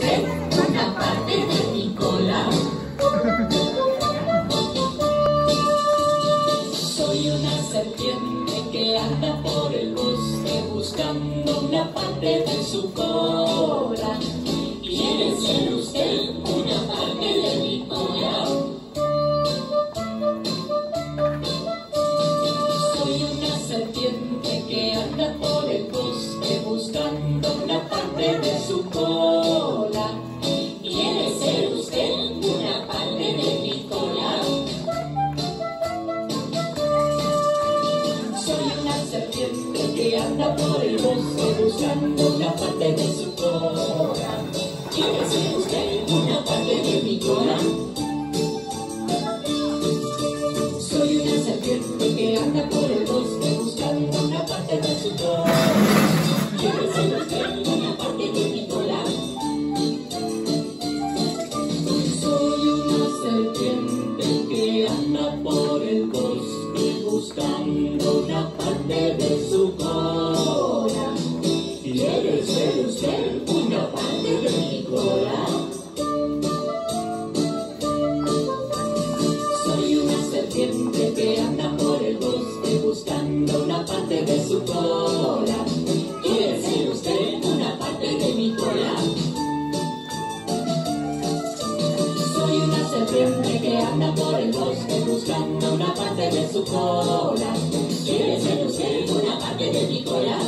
una parte de mi cola? Soy una serpiente que anda por el bosque buscando una parte de su cola. ¿Quiere ser usted una parte de mi cola? Soy una serpiente que anda por el bosque buscando una parte de su cola. Serpiente que anda por el bosque buscando una parte de su cola. ¿Quiere ser usted una parte de mi cola? Soy una serpiente que anda por el bosque buscando una parte de su cola. ¿Quiere ser usted una parte de mi cola? Soy una serpiente que anda por el bosque parte de su cola. ¿Quiere ser usted una parte de mi cola? Soy una serpiente que anda por el bosque buscando una parte de su cola. ¿Quiere ser usted una parte de mi cola? Soy una serpiente que anda por el bosque buscando una parte de su cola. ¿Quiere ser usted una parte de mi cola?